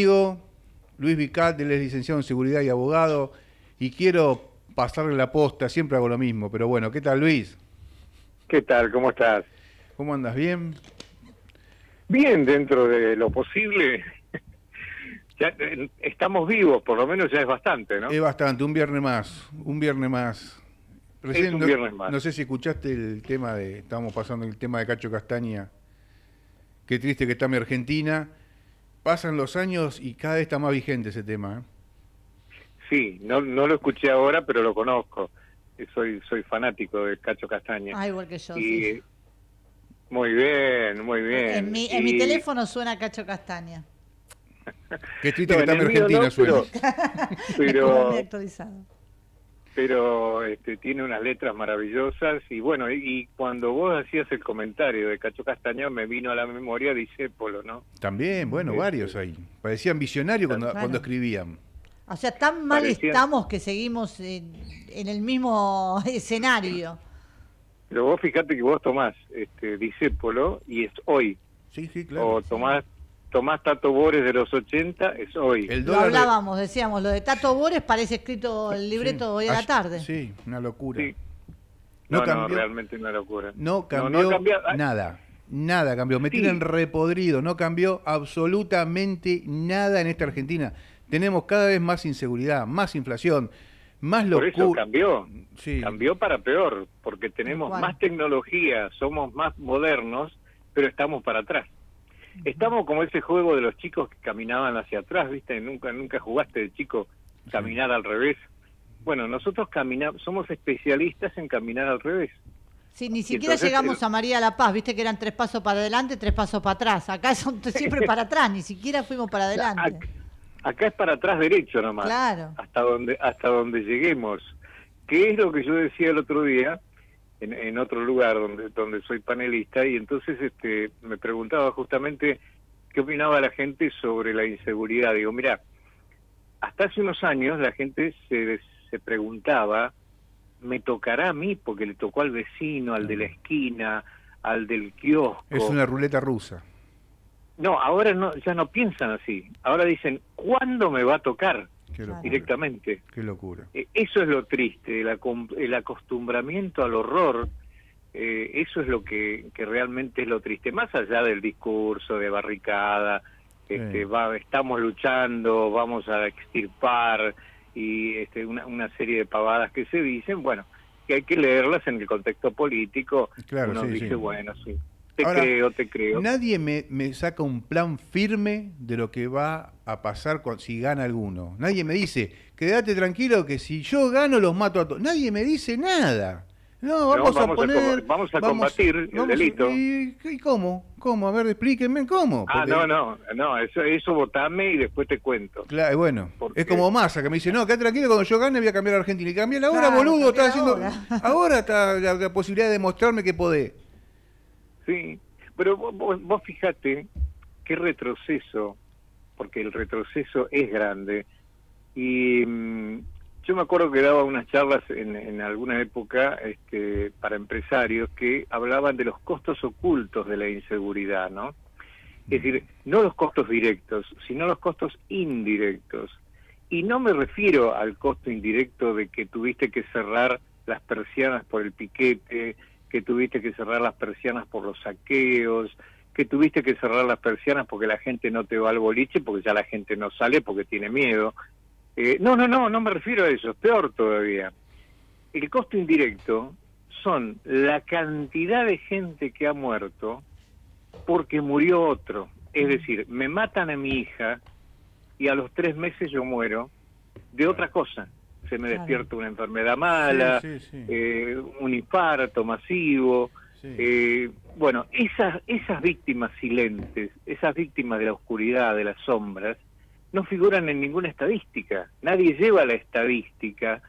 amigo Luis Vicat, él es licenciado en seguridad y abogado, y quiero pasarle la posta, siempre hago lo mismo, pero bueno, ¿qué tal Luis? ¿Qué tal? ¿Cómo estás? ¿Cómo andas? ¿Bien? Bien, dentro de lo posible. ya, eh, estamos vivos, por lo menos ya es bastante, ¿no? Es bastante, un viernes más, un viernes más. es un viernes más. No sé si escuchaste el tema de, estábamos pasando el tema de Cacho Castaña. Qué triste que está mi Argentina. Pasan los años y cada vez está más vigente ese tema. ¿eh? Sí, no, no lo escuché ahora, pero lo conozco. Soy, soy fanático de Cacho Castaña. Ah, igual que yo, sí. Muy bien, muy bien. En mi, en mi teléfono suena Cacho Castaña. Qué triste que está en Argentina suena. Pero, pero este, tiene unas letras maravillosas y bueno, y, cuando vos hacías el comentario de Cacho Castaña me vino a la memoria Disépolo, ¿no? También, bueno, este, varios ahí. Parecían visionarios cuando, cuando escribían. O sea, tan mal estamos que seguimos en, en el mismo escenario. Pero vos fíjate que vos tomás este Disépolo y es hoy. Sí, sí, claro. O tomás, tomás Tato Bores de los 80, es hoy. lo hablábamos, decíamos, lo de Tato Bores parece escrito el libreto hoy a la tarde. Sí, una locura. No, no, realmente una locura. No cambió nada. Nada cambió. Me tienen repodrido. No cambió absolutamente nada en esta Argentina. Tenemos cada vez más inseguridad, más inflación, más locura. Por eso cambió. Cambió para peor, porque tenemos más tecnología, somos más modernos, pero estamos para atrás. Estamos como ese juego de los chicos que caminaban hacia atrás, ¿viste? Nunca nunca jugaste de chico caminar al revés. Bueno, nosotros caminamos, somos especialistas en caminar al revés. Sí, ni siquiera llegamos a María La Paz, viste que eran tres pasos para adelante, tres pasos para atrás. Acá son siempre para atrás, ni siquiera fuimos para adelante. Acá es para atrás derecho nomás. Claro. Hasta donde, hasta donde lleguemos. ¿Qué es lo que yo decía el otro día? En, en, otro lugar donde donde soy panelista y entonces este me preguntaba justamente qué opinaba la gente sobre la inseguridad. Digo mira hasta hace unos años la gente se se preguntaba me tocará a mí porque le tocó al vecino al de la esquina al del kiosco es una ruleta rusa. No, ahora no, ya no piensan así. Ahora dicen, ¿cuándo me va a tocar? Directamente. Qué locura. Eh, eso es lo triste, el, acostumbramiento al horror. Eh, eso es lo que, que, realmente es lo triste, más allá del discurso de barricada, este, va, estamos luchando, vamos a extirpar y este, una, una serie de pavadas que se dicen, bueno, que hay que leerlas en el contexto político. Claro, Uno dice, bueno, sí, te creo, te creo. Nadie me, me, saca un plan firme de lo que va a pasar con, si gana alguno. Nadie me dice, quédate tranquilo que si yo gano los mato a todos. Nadie me dice nada. No, vamos, a poner. vamos a combatir el delito. Y, cómo? ¿Cómo? A ver, explíquenme cómo. Ah, no, no, no, eso, eso votame y después te cuento. Claro, bueno, es como Massa que me dice, no, quédate tranquilo, cuando yo gane voy a cambiar a Argentina. Y cambié la hora, boludo, está haciendo. Ahora, está la, la, posibilidad de demostrarme que podés. Sí, pero vos, vos fíjate qué retroceso, porque el retroceso es grande. Y mm, yo me acuerdo que daba unas charlas en, en alguna época este, para empresarios que hablaban de los costos ocultos de la inseguridad, ¿no? Es decir, no los costos directos, sino los costos indirectos. Y no me refiero al costo indirecto de que tuviste que cerrar las persianas por el piquete, que tuviste que cerrar las persianas por los saqueos, que tuviste que cerrar las persianas porque la gente no te va al boliche, porque ya la gente no sale porque tiene miedo. Eh, no, no, no, no me refiero a eso, es peor todavía. El costo indirecto son la cantidad de gente que ha muerto porque murió otro. Es decir, me matan a mi hija y a los tres meses yo muero de otra cosa se me despierta una enfermedad mala, eh, un infarto masivo. Eh, bueno, esas, esas víctimas silentes, esas víctimas de la oscuridad, de las sombras, no figuran en ninguna estadística. Nadie lleva la estadística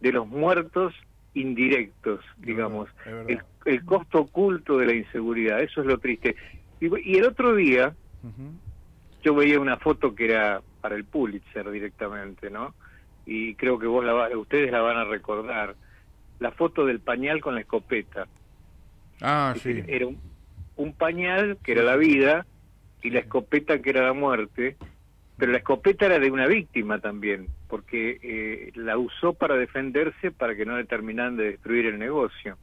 de los muertos indirectos, digamos, el, costo oculto de la inseguridad. Eso es lo triste. Y, el otro día, yo veía una foto que era para el Pulitzer directamente, ¿no? Y creo que vos la, ustedes la van a recordar, la foto del pañal con la escopeta. Ah, sí. Era un, pañal que era la vida y la escopeta que era la muerte pero la escopeta era de una víctima también, porque eh, la usó para defenderse para que no le terminaran de destruir el negocio.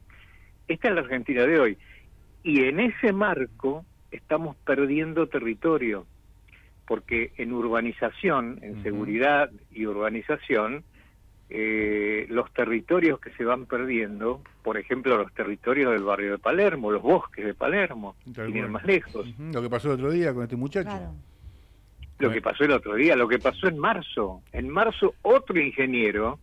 Esta es la Argentina de hoy. Y en ese marco estamos perdiendo territorio, porque en urbanización, en seguridad y urbanización, eh, los territorios que se van perdiendo, por ejemplo, los territorios del barrio de Palermo, los bosques de Palermo, vienen más lejos. Lo que pasó el otro día con este muchacho. Lo que pasó el otro día, lo que pasó en marzo. En marzo otro ingeniero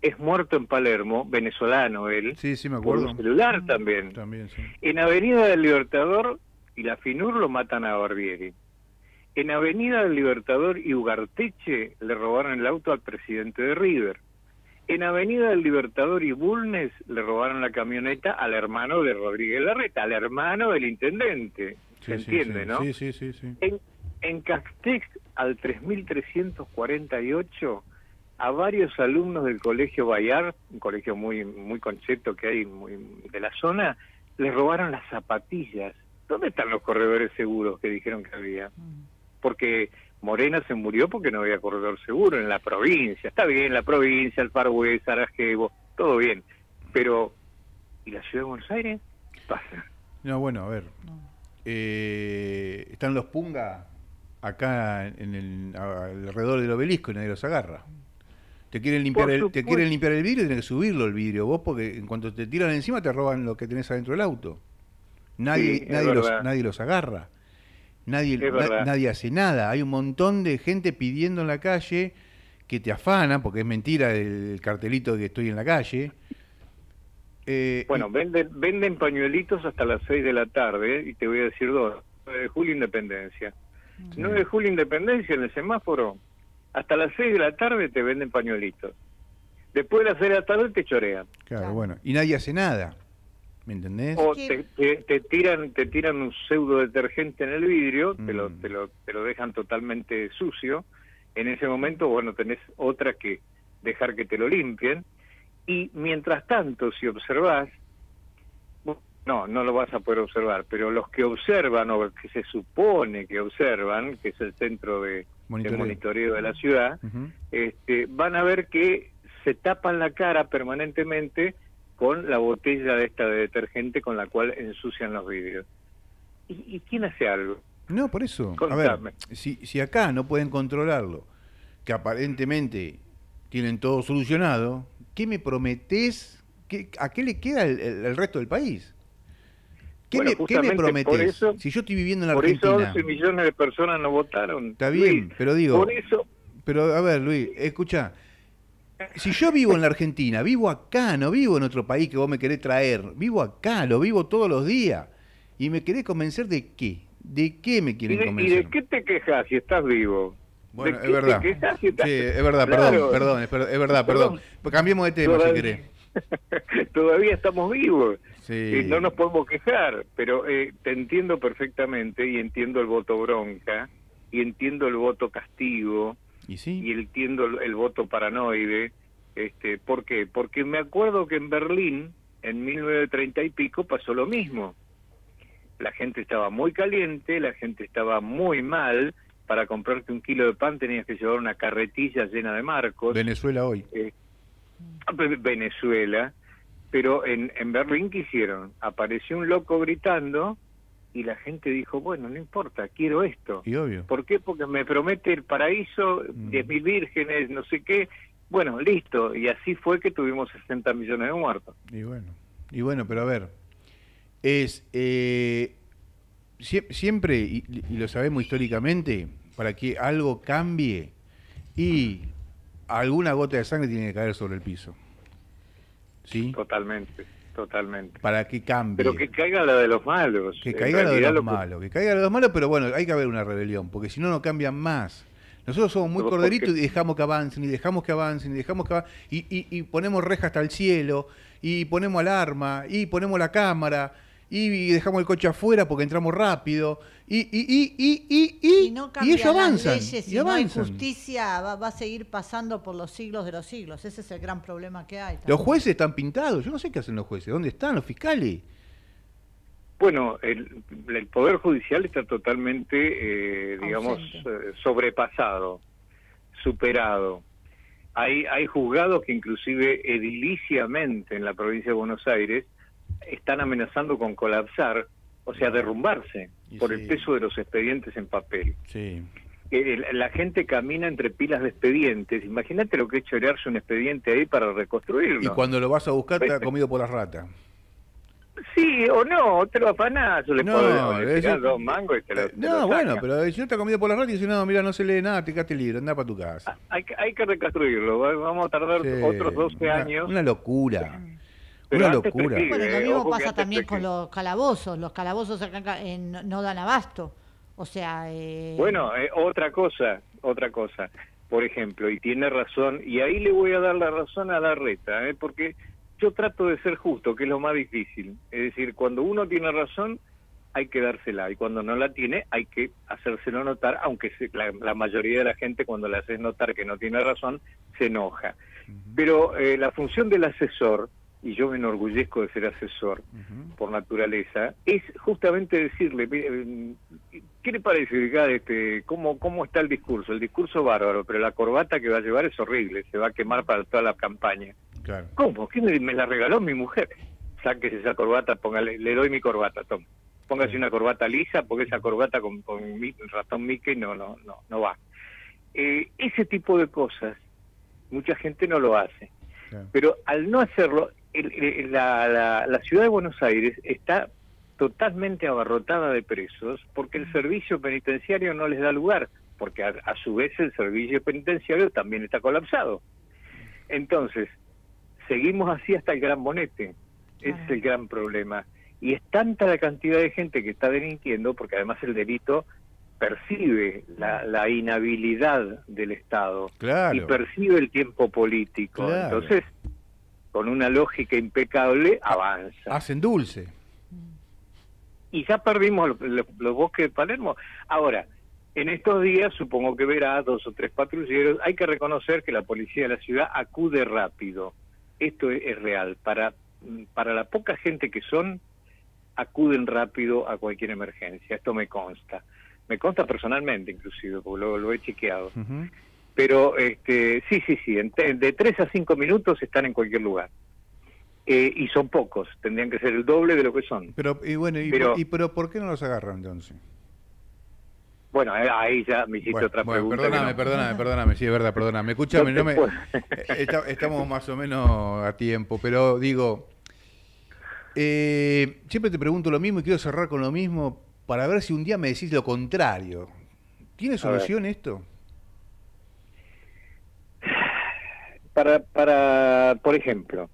es muerto en Palermo, venezolano él. Sí, sí, me acuerdo. Por un celular también. También, sí. En Avenida del Libertador y la FINUR lo matan a Barbieri. En Avenida del Libertador y Ugarteche le robaron el auto al presidente de River. En Avenida del Libertador y Bulnes le robaron la camioneta al hermano de Rodríguez Larreta, al hermano del intendente. ¿Se entiende, no? Sí, sí, sí. sí. En, en Castex, al 3348, a varios alumnos del Colegio Bayar, un colegio muy muy concepto que hay muy, de la zona, les robaron las zapatillas. ¿Dónde están los corredores seguros que dijeron que había? Mm. Porque Morena se murió porque no había corredor seguro en la provincia. Está bien, la provincia, el Far West, Sarajevo, todo bien. Pero, ¿y la ciudad de Buenos Aires? ¿Qué pasa? No, bueno, a ver. Eh, están los Punga acá en el alrededor del obelisco y nadie los agarra. Te quieren limpiar el, te quieren limpiar el vidrio y tienes que subirlo el vidrio vos porque en cuanto te tiran encima te roban lo que tenés adentro del auto. Nadie nadie los nadie los agarra. Nadie nadie hace nada. Hay un montón de gente pidiendo en la calle que te afana porque es mentira el cartelito de que estoy en la calle. Eh, bueno, venden, venden pañuelitos hasta las 6 de la tarde y te voy a decir dos. de julio Independencia. 9 de julio Independencia en el semáforo, hasta las 6 de la tarde te venden pañuelitos. Después de las 6 de la tarde te chorean. Claro, bueno, y nadie hace nada. ¿Me entendés? O te, te, tiran te tiran un pseudo detergente en el vidrio, te, lo, mm. te, lo, te lo dejan totalmente sucio. En ese momento, bueno, tenés otra que dejar que te lo limpien. Y mientras tanto, si observás, no, no lo vas a poder observar, pero los que observan o que se supone que observan, que es el centro de monitoreo de, la ciudad, este, van a ver que se tapan la cara permanentemente con la botella de esta de detergente con la cual ensucian los vidrios. ¿Y, quién hace algo? No, por eso. A ver, si, si acá no pueden controlarlo, que aparentemente tienen todo solucionado, ¿qué me prometés? ¿A qué le queda el resto del país? ¿Qué, me, ¿qué prometes? si yo estoy viviendo en la Argentina. Por eso 11 millones de personas no votaron. Está bien, pero digo. Por eso. Pero a ver, Luis, escucha. Si yo vivo en la Argentina, vivo acá, no vivo en otro país que vos me querés traer. Vivo acá, lo vivo todos los días. ¿Y me querés convencer de qué? ¿De qué me quieren convencer? ¿Y de qué te quejas si estás vivo? Bueno, es verdad. Sí, es verdad, perdón, perdón, es, verdad, perdón. Cambiemos de tema si querés. Todavía estamos vivos. Sí. no nos podemos quejar, pero eh, te entiendo perfectamente y entiendo el voto bronca y entiendo el voto castigo y, sí? y entiendo el, voto paranoide. Este, ¿Por qué? Porque me acuerdo que en Berlín, en 1930 y pico, pasó lo mismo. La gente estaba muy caliente, la gente estaba muy mal. Para comprarte un kilo de pan tenías que llevar una carretilla llena de marcos. Venezuela hoy. Eh, Venezuela pero en, en Berlín, ¿qué hicieron? Apareció un loco gritando y la gente dijo, bueno, no importa, quiero esto. Y obvio. ¿Por qué? Porque me promete el paraíso, mm. diez mil vírgenes, no sé qué. Bueno, listo. Y así fue que tuvimos 60 millones de muertos. Y bueno, y bueno pero a ver, es eh, siempre, y, y lo sabemos históricamente, para que algo cambie y alguna gota de sangre tiene que caer sobre el piso. Totalmente, totalmente. Para que cambie. Pero que caiga la de los malos. Que caiga la de los malos, que caiga la de los malos, pero bueno, hay que haber una rebelión, porque si no, no cambian más. Nosotros somos muy corderitos y dejamos que avancen, y dejamos que avancen, y dejamos que avancen, y, y ponemos reja hasta el cielo, y ponemos alarma, y ponemos la cámara, y dejamos el coche afuera porque entramos rápido. Y y y y y y, no y ellos avanzan leyes, y, no hay justicia va, va, a seguir pasando por los siglos de los siglos. Ese es el gran problema que hay los jueces están pintados. Yo no sé qué hacen los jueces. Dónde están los fiscales Bueno, el, el Poder Judicial está totalmente, eh, digamos, eh, sobrepasado, superado. Hay, hay juzgados que inclusive ediliciamente en la provincia de Buenos Aires están amenazando con colapsar, o sea, derrumbarse por el peso de los expedientes en papel. Sí. Eh, la gente camina entre pilas de expedientes. Imagínate lo que es chorearse un expediente ahí para reconstruirlo. Y cuando lo vas a buscar te ha comido por la rata. Sí, o no, te lo afanás, le no, dos mangos y te lo, eh, No, bueno, pero si no te ha comido por la rata y dice, no, mira, no se lee nada, te quedaste libre, anda para tu casa. Ah, hay, hay que reconstruirlo, vamos a tardar otros 12 años. Una locura. Una locura. bueno, lo mismo pasa también con los calabozos. Los calabozos acá no dan abasto. O sea... Eh... Bueno, eh, otra cosa, otra cosa. Por ejemplo, y tiene razón, y ahí le voy a dar la razón a la reta, ¿eh? porque yo trato de ser justo, que es lo más difícil. Es decir, cuando uno tiene razón, hay que dársela, y cuando no la tiene, hay que hacérselo notar, aunque la, mayoría de la gente cuando le haces notar que no tiene razón, se enoja. Pero eh, la función del asesor, y yo me enorgullezco de ser asesor por naturaleza, es justamente decirle, ¿qué le parece este, cómo, cómo está el discurso? El discurso bárbaro, pero la corbata que va a llevar es horrible, se va a quemar para toda la campaña. ¿Cómo? ¿Qué me, la regaló mi mujer? Sáquese esa corbata, póngale, le doy mi corbata, toma. Póngase una corbata lisa, porque esa corbata con, con ratón Mickey no, no, no, no va. Eh, ese tipo de cosas, mucha gente no lo hace. Pero al no hacerlo, la, la, ciudad de Buenos Aires está totalmente abarrotada de presos porque el servicio penitenciario no les da lugar, porque a, su vez el servicio penitenciario también está colapsado. Entonces, seguimos así hasta el gran bonete. Es el gran problema. Y es tanta la cantidad de gente que está delinquiendo, porque además el delito percibe la, inhabilidad del Estado y percibe el tiempo político. Entonces, con una lógica impecable, avanza. Hacen dulce. Y ya perdimos los, bosques de Palermo. Ahora, en estos días, supongo que verá dos o tres patrulleros, hay que reconocer que la policía de la ciudad acude rápido. Esto es, real. Para, para la poca gente que son, acuden rápido a cualquier emergencia. Esto me consta. Me consta personalmente, inclusive, porque lo, lo he chequeado. Pero este, sí, sí, sí, de tres a cinco minutos están en cualquier lugar. Eh, y son pocos, tendrían que ser el doble de lo que son. Pero, y bueno, y, pero, pero ¿por qué no los agarran entonces? Bueno, eh, ahí ya me hiciste otra pregunta. Perdóname, perdóname, perdóname, sí, es verdad, perdóname. Escúchame, no me, eh, estamos más o menos a tiempo, pero digo, siempre te pregunto lo mismo y quiero cerrar con lo mismo para ver si un día me decís lo contrario. ¿Tiene solución esto? Para, para, por ejemplo,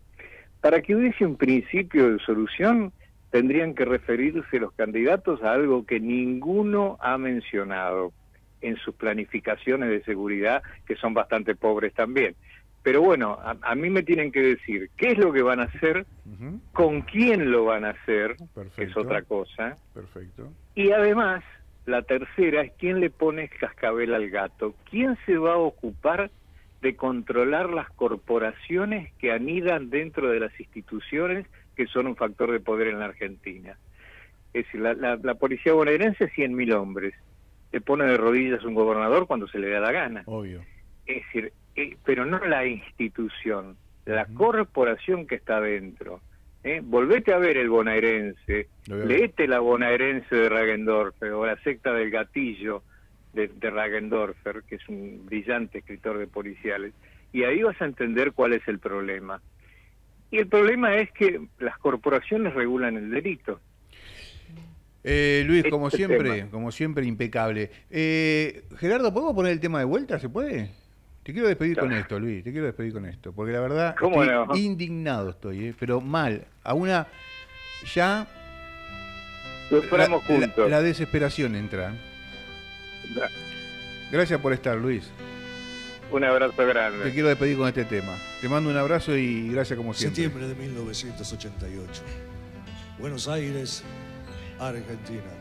para que hubiese un principio de solución, tendrían que referirse los candidatos a algo que ninguno ha mencionado en sus planificaciones de seguridad, que son bastante pobres también. Pero bueno, a, mí me tienen que decir qué es lo que van a hacer, con quién lo van a hacer, que es otra cosa. Perfecto. Y además, la tercera es quién le pone cascabel al gato, quién se va a ocupar de controlar las corporaciones que anidan dentro de las instituciones que son un factor de poder en la Argentina. Es decir, la, policía bonaerense, 100.000 hombres. Le pone de rodillas un gobernador cuando se le da la gana. Obvio. Es decir, eh, pero no la institución, la corporación que está dentro. ¿eh? Volvete a ver el bonaerense, leete la bonaerense de Ragendorf o la secta del gatillo, de, de Ragendorfer, que es un brillante escritor de policiales, y ahí vas a entender cuál es el problema. Y el problema es que las corporaciones regulan el delito. Eh, Luis, como este siempre, como siempre, impecable. Eh, Gerardo, ¿podemos poner el tema de vuelta? ¿Se puede? Te quiero despedir con esto, Luis, te quiero despedir con esto, porque la verdad estoy indignado estoy, eh, pero mal, a una ya juntos. la desesperación entra. Gracias por estar, Luis. Un abrazo grande. Te quiero despedir con este tema. Te mando un abrazo y gracias como siempre. Septiembre de 1988. Buenos Aires, Argentina.